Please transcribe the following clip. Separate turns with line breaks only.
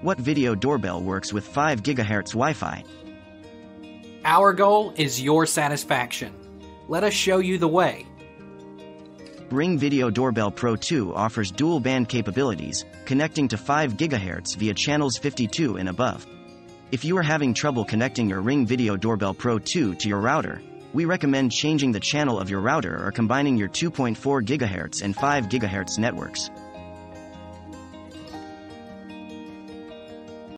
What video doorbell works with 5 GHz Wi Fi?
Our goal is your satisfaction. Let us show you the way.
Ring Video Doorbell Pro 2 offers dual band capabilities, connecting to 5 GHz via channels 52 and above. If you are having trouble connecting your Ring Video Doorbell Pro 2 to your router, we recommend changing the channel of your router or combining your 2.4 GHz and 5 GHz networks.